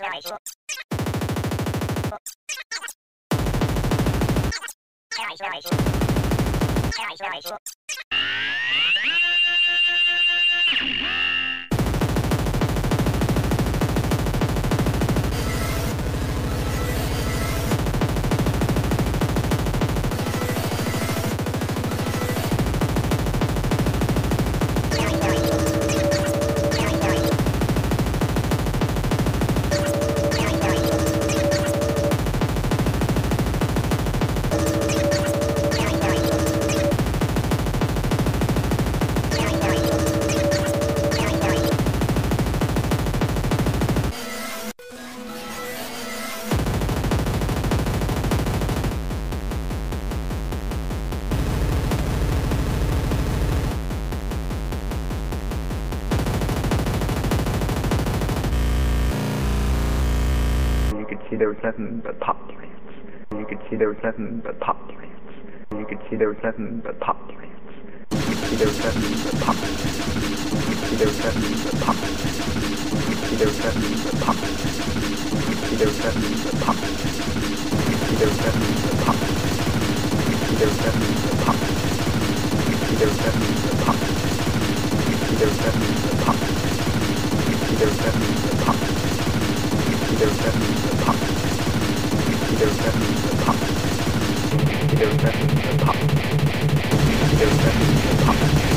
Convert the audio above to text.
Right, right. See there was nothing but pop. You could see there was nothing but pop. You could see there was nothing but pop. You could see there was nothing but pop. You could see there was nothing but pop. You could see there was nothing but pop. You could see there was nothing but pop. You could see there was nothing but pop. You could see there was nothing but pop. You could see there was nothing but pop. You could see there was nothing but pop. You could see there was nothing but pop was nothing but pop. There was nothing but pop. There was nothing but pop. There was nothing but pop.